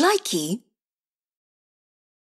Like you.